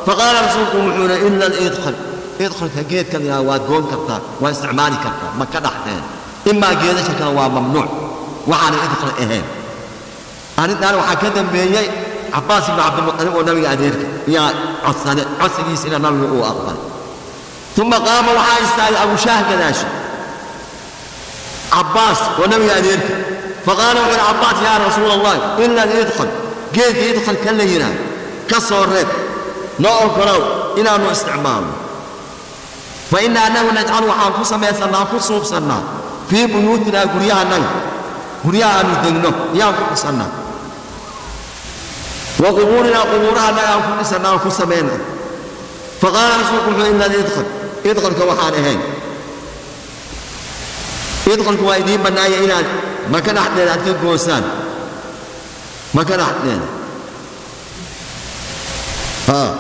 faqaala rasuulku wuxuu yidhi ila alidkhal idkhalka geedkan yaa waad goon kartaa waa isticmaali kartaa ma ka dhaxdeen imaa geedasha kale waa mamnuuc waxaanay idkhal ahayn arrintaan waxaa ka dambeeyey cabbaas ibnu cabdilmutalib oo nabiga adeerka yaa codsade codsigiisina nabigu uu aqbalay uma qaama waxaa istaagay abushaah gadaashi cabbaas oo nabiga adeerka faqaala wuxuu yidhi cabbaas yaa rasuula allahi ila alidkhal geedka idkhal ka la yidhaah ka soo reeb noo ogolow inaannu isticmaalno fa ina annagu najcalu waxaan ku samaysannaa ku suubsannaa fii buyuutinaa guryahannaga guryaha aanu degno ayaan ku dhisannaa وقبور إلى قبور هذا يغفر لسنا انفس بينا فقال رسول الله فان الذي ادخل يدخل كوحانهين ادخل كوايدين بناء إلى ما كان أحد لنا تلك ما كان أحد لنا ها.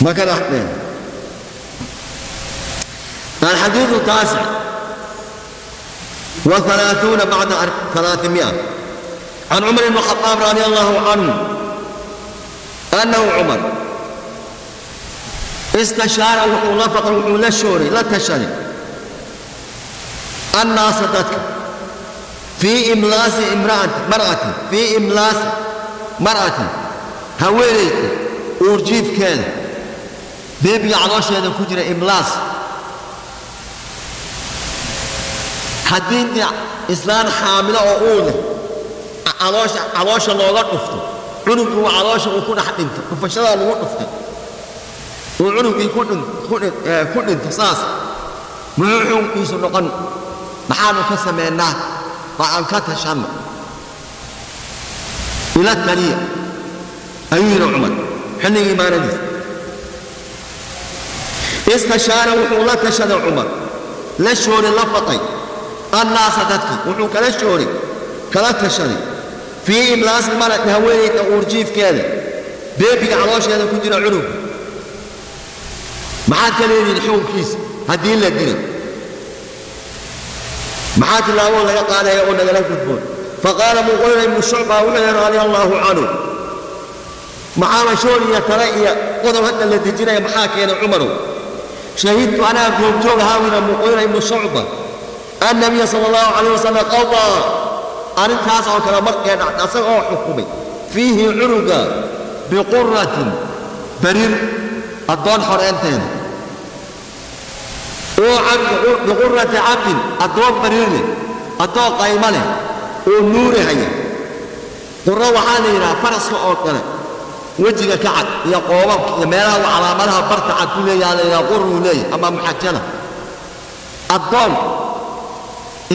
ما كان أحد لنا الحديث التاسع. وثلاثون بعد ثلاثمائة. عن عمر بن الخطاب رضي الله عنه أنه عمر استشار ولفق لا الشوري لا تشري الناس تذكر في إملاس امرأة مرأة في إملاس مرأة. haweenayda uurjiifkeeda beebiga caloosheeda ku jira imlaas haddii de islaan xaamilo oo leh caloosha looga dhufto. Cunugii uu caloosha uu ku dhex dhinto dhufashadaa lagu dhuftay. Uu cunugii ku dhin ku dhin ku dhinto saas. Muxuu xukunkiisu noqon. Maxaanu ka samaynaa waa aan ka tashanno ila taliya. Ayuu yidhi cumar. Xilligii imaanadiisa istashaara wuxuu la tashaday cumar. La shoori la faqay. Annaasa dadki wuxuu kala shoori kala tashaday في إملاس المرأة تهويني تورجيف كذا بيبي عروش هذا كنت له علوم ما عاد كان كيس. هدي إلا الدين معاك لا ولا والله يقال يا أولا لا لكم فقال مقول ابن الشعبة أولا يرى الله عنه. ما عاد شوني يا ترأي قدر هدى الذي جنا يا محاكي يا عمره. شهدت أنا في يوم جوغ هاونا مقول ابن الشعبة النبي صلى الله عليه وسلم قضى arrintaas oo kale markee dhacda asaga oo xukumay. Fiihi cunuga biquratin barir addoon xoreynteeda oo biqurati cabdin addoon barir leh addoon qaymo leh oo nuuri haya qurro waxaa la yidhaha faraska oo kale wejiga ka cad iyo qoobabka iyo meelaha calaamadaha barta cad ku leeyaha la yidhaha qurruu leeyahy ama muxajada addoon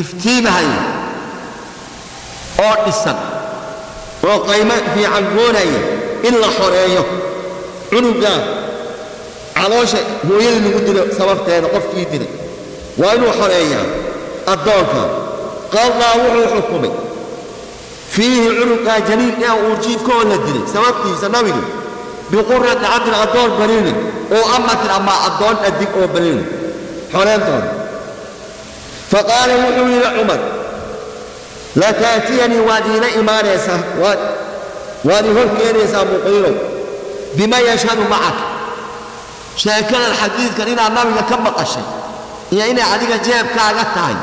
iftiimahaya oo dhisan oo qaymo fiican goonaya in la xoreeyo cunuga caloosha hooyadii lagu dilo sababteeda qofkii dilay waa inuu xoreeyaa addoonka. Qadaa wuxuu xukumay. Fiihi cunugaa janiin ee uurjiifkaoo la dilay sababtiisa nabigu biqurati cabdin addoon bariini oo amatin ama addoon dhadig oo bariini xoreyntooda faqaala wuxuu yidhi cumar لا تأتيني وادي لا إيمان يسا واد وادي هون كين يسا مقيرو بما يشهد معك. شاكل الحديث كان إنا النبي يكبر قشي يا إيه إنا عليك جاب كاغت هاي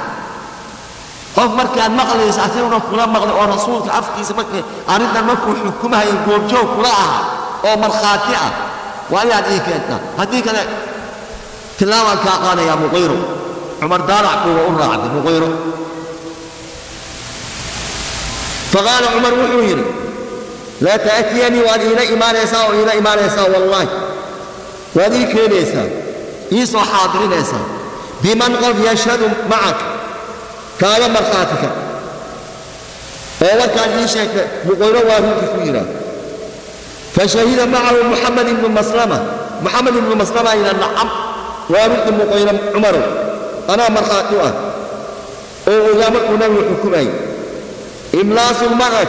قف مركا المقل يسا عثير ونف قرام مقل. ورسول كأفقي سبك عريد المكو حكمها يقول جو قراءها أو مرخاتئة. وأنا أديك أنت؟ هذيك أنا. تلاوة كاغانا يا مقيرو عمر دارع قوة أمرا عبد المغيرو فقال عمر وحير لا تأتيني وأدينا إيمان يسا وإلى إيمان يسا والله. وذيك يسا إيسو حاضرين يسا بمن قد يشهد معك. قال مرخاتك هو كان إيشك مقولا وهو كثيرة فشهد معه محمد بن مسلمة. محمد بن مسلمة إلى النعم. وارد مقيرا عمر. أنا مرخاتك وأنا مقولا وحكمين إملاس المغت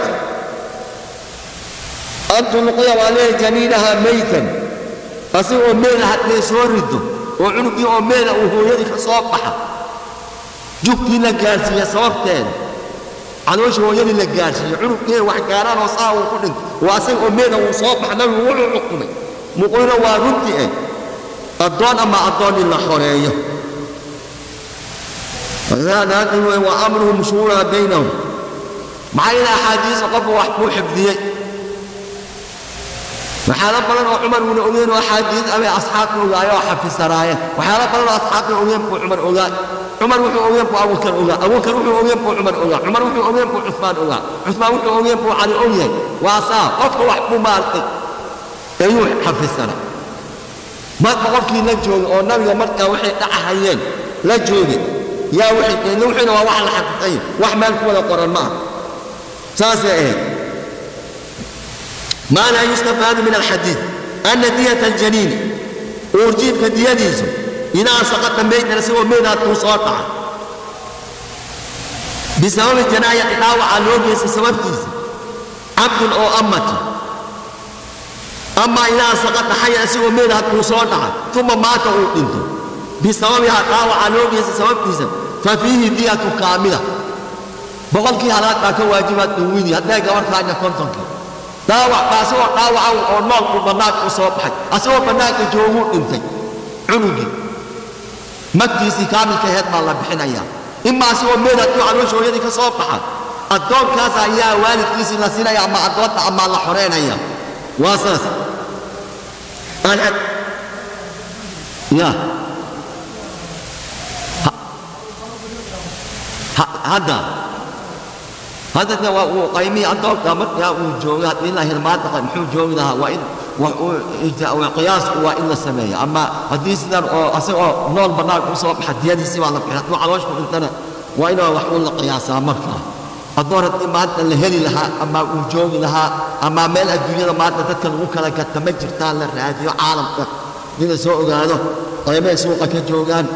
أن تلقي عليه جنينها ميتا. فسي أمين حتى يسورد وعنقي أمين وهو يدك صوبح جبتي لقاسي يسورتين على وجه هو يلي لقاسي عنقي وحكاران وصاه وقلن واسي أمين وصوبح نبي وعو عقمي مقولنا وارنتي إيه. الدون أما الدون إلا حرية. وأمرهم شورى بينهم. معين أحاديث قف وحب حبذي وحالا قلنا عمر من أمين وحاديث أبي أصحاب أولاي وحب في السرايا وحالا قلنا أصحاب أمين عمر أولاي عمر وحو أمين بو أبو كر أولاي أبو كر وحو أمين بو عمر أولاي عمر وحو أمين بو عثمان أولاي عثمان وحو أمين بو علي أمين واسا قف وحب مالك. أيوه حب في السرايا ما قف لي نجوني أو نبي مرقى وحي تعهيين نجوني يا وحي نوحي نوحي نوحي نوحي نوحي نوحي نوحي نوحي saasay ahayd maanaa yustafaadu min alxadiid ana diyata aljaniini uurjiifka diyadiisu idaa saqata meydana sigoo meydaad kuu soo dhaca bisababi janaayati dhaawaca loo geysa sababtiisa cabdun oo ammatu amaa idaa saqata xayan asigoo meydaad kuu soo dhaca uma maata uu dhinto bisababiha dhaawaca loo geysa sababtiisa fa fiihi diyatu kaamila بقول كي حالات تاكو واجبات نويني حتى يقول كانا كنتم dhaawac asagoo dhaawaca oo noolku bannaanka u soo baxay asagoo bannaanka jooguu dhintay cunugii magtiisii kaamilka aheed baa la bixinayaa ima asagoo meel hadduu caloosha hooyadii ka soo baxa addoonkaas ayaa waalidkiisii la siinaya ama addoonta ama la xoreynaya waa saas ya hadda hadda waa uu qaymii addoonka markaa uu joogo haddii la hilmaanta muxuu joogi lahaa? Waa in qiyaas waa in la sameeyo. Ama haddii sidan oo asagoo nool bannaanka u baxa diyadiisii baa la bixi hadduu caloosh ku dhintana waa in wax uun la qiyaasaa markaa addoon haddii maanta la heli lahaa ama uu joogi lahaa ama meel adduunyada maanta dadka lagu kala gata ma jirtaan la raadiyo caalamka in la soo ogaado qaymay suuqa ka joogaan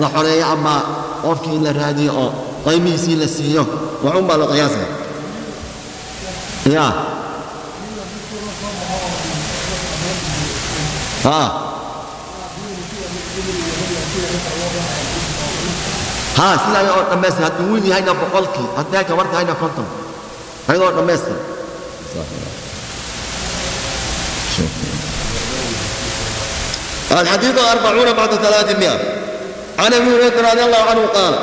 la xoreeyo ama qofkii in la raadiyo oo qaymihiisii la siiyo waxun baa la qiyaasaya ya ha sidaa oo dhammaystir hadduu wiil yahayna boqolkii haddii gabar tahayna konton ayadoo dhammaystir الحديث أربعون بعد ثلاثمائة عن أبي هريرة رضي الله عنه قال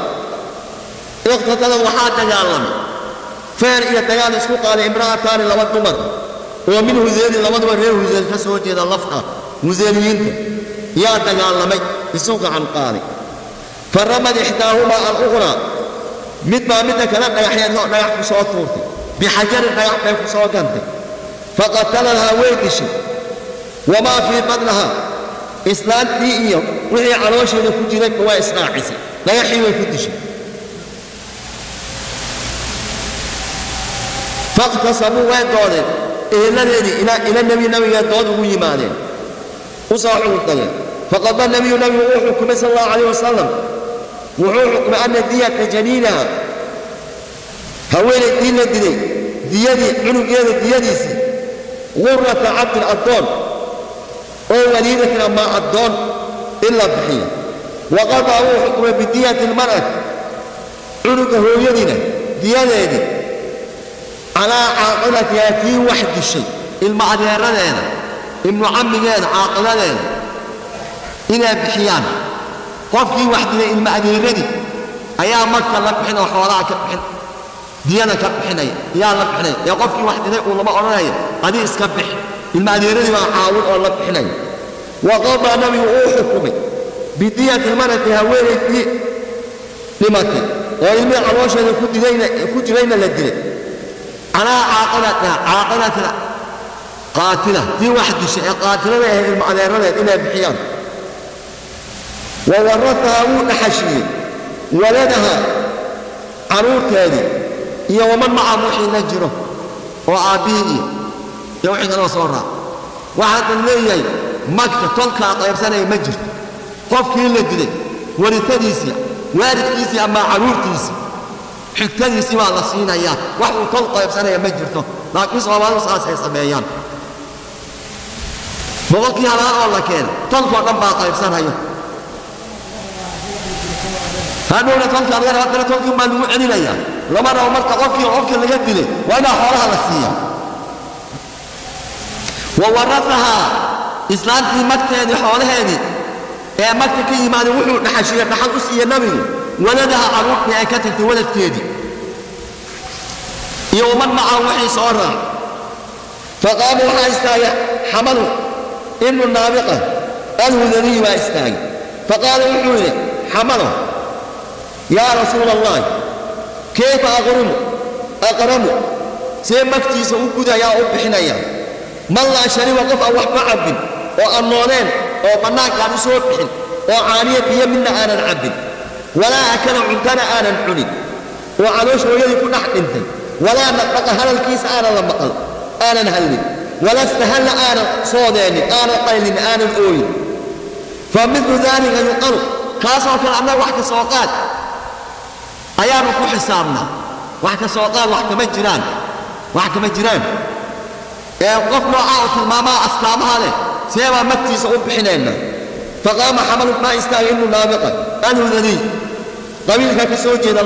اقتتل وحاد دجالمي فير إلى دجال اسكو قال امرأتان لما دمر ومنه هذين لما دمر غير هذين كسوة إلى لفقة مزينين يا دجالمي يسوق عن قال فرمت إحداهما الأخرى. مثل ما مثل كلام نجح نجح صوت تورتي بحجر نجح نجح صوت أنت فقتلها ويدشي fakhtasamuu way e doodeen ehelladeedii ila nabiga e dood ugu yimaadeen u soo cuurtadeen faqada nabigu uu xukumay sal allahu calah wasalam wuxuu xukumay anna diyata janiinaha haweenay dii la dilay diyadii cunugeeda diyadiisii qurrata cabdin addoon oo waliidatin ama addoon in la bixiya waqada wuu xukumay bidiyati lmar'ati cunuga hooyadiina diyadeedii calaa caaqilatihaa kii wax dishay. Ilma adeeradeeda ibnu cammigeeda caaqiladeeda inay bixiyaan. Qofkii wax dilay ilma adeeradii ayaa marka la bixinoo xoolaha ka bixin diyana ka bixinaya yaa la bixinaya. Ee qofkii wax dilay uu lama odhanayo adii iska bixi ilma adeeradii baa caawin oo la bixinaya. Waqadaa nabigu uu xukumay bidiyati lmarati haweenaydii dhimatay. Oo ilmihii caloosheeda ku jirayna la dilay. على عاقلتنا عاقلتنا قاتلة في واحد الشيء قاتلة هي المعذرة إلى بحيان. وورثها ونحشي ولدها عرور تالي هي ومن مع محي نجرة وعابيني يوحي أنا صورة واحد اللي مكة تلقى طيب سنة مجر قف كل الدنيا ورثديسي وارثيسي أما عرور تيسي xigtadiisii baa la siinayaa wax uu tol qaybsanaya ma jirto laakiin soomaalidu saasay sameeyaan boqolkii halaal oo la keena tolkoo dhan baa qaybsanayo hadhowna tolka adgana haddana tolkii baa lagu celinayaa lama rabo marka qofkii qofka laga dilay waa inaa xoolaha la siiya wa warafahaa islaantii magteedii xoolaheedii ee magta ka yimaada wuxuu dhaxashiiye dhaxal u siiye nabigu waladaha carruurtii ay ka tagtay waladkeedii iyo uman macahu wixii soo raac faqaama waxaa istaagay xamadu ibnu naabiqa alhudaniy baa istaagay. Faqaala wuxuu yidhi xamado yaa rasuula allahi kayfa aqrumu? Aqramu see magtiisa u gudayaa u bixinaya. Man laa shariba qof aan waxba cabbin oo aan nooneen oo bannaankaan u soo bixin oo caaniya biyo midna aanan cabbin. Walaa akala cuntana aanan cunin oo caloosha hooyadii ku dhex dhintay ولا بقى هل الكيس أنا البقل أنا نهلي ولا استهل أنا صوداني أنا قيلي أنا الأولي. فمثل ذلك يقر خاصة في العمل واحد سوقات. أيام في حسابنا. واحد سوقات واحد مجران. واحد مجران. يوقف له عاوت الماما اسلامها له سيما متي سقوط بحنيننا فقام حمل ما يستاهل نابقا قالوا ذلي قبيل كيف سوجي إلى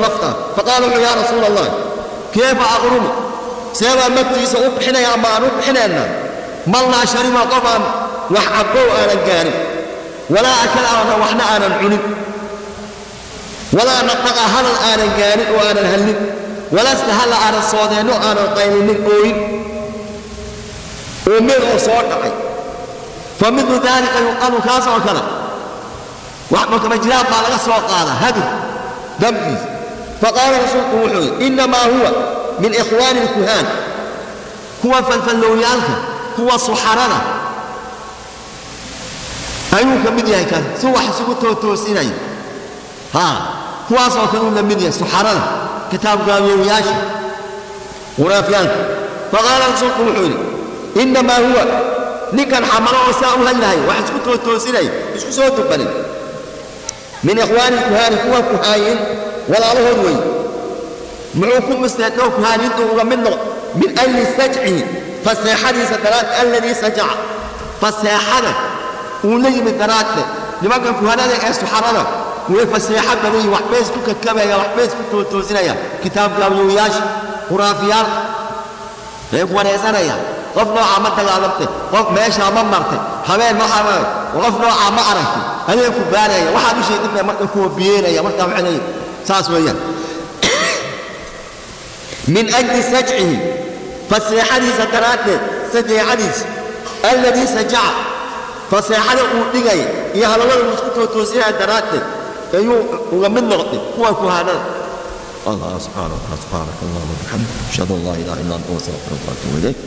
فقالوا يا رسول الله. Ibnu naabiqa alhudaniy qabiilka ka soo jeeda lafta faqaala wuxuu yaa rasuula allah keefa aqrumu see baa magtiisa u bixinaya ama aan u bixinayna man laa shariba qof aan wax cabbow aanan gaarin walaa akala aana waxna aanan cunin walaa naqaqa hadal aanan gaarin oo aanan hallin walaa stahalla aanan soodeenno aanan qaylinin ooyin oo meel oo soo dhacay fa midlu daalika yuqalu kaas oo kale wax makama jiraan baa laga soo qaada hadur damkiisa فقال رسول الله إنما هو من إخوان الكهان. هو فلفلو يالك هو صحرنا أيوه كم من يالك سوى حسوك توتوسين أي ها هو أصلا كانوا من يالك صحرنا كتاب قام يوياشي وراف يالك فقال رسول الله إنما هو نيكا حمراء وساء الله وحسوك توتوسين أي إيش كسوتو قليل من إخوان الكهان هو كهاين هو كهاين walaalahood wey muxuu ku musteedoo kuhaaniintu uga mid noq min ajli sajcihi faseexadiisa daraad alladii sajaca faseexada uu la yimid daraaddeed nimankan kuhanada ee suxarada way faseexa badan yihiin waxbay isku kakabaya waxbay isku tootoosinaya kitaab gaabiyowyaasha khuraafiyaal way ku wareesanaya qof noocaa ma dagaalamtay qof meeshaa ma martay habeen ma xamay qof noocaa ma aragtay adee ku baanaya waxaad u sheegin bay marka kuwa biyeenaya markaa waxay leeyihiin saas weeyaan. Min ajli sajcihi faseexadiisa daraaddeed sajeexadiisa alladii sajaca faseexada uu dhigaya iyo hadallada uu isku tootoosinaya daraaddeed ayuu uga mid noqday kuwa kuhaanada allah subxaana allah subxaanaka allahuma bixamd ashhadu an laa ilaha illa anta astaghfiruka wa atuubu ilayk.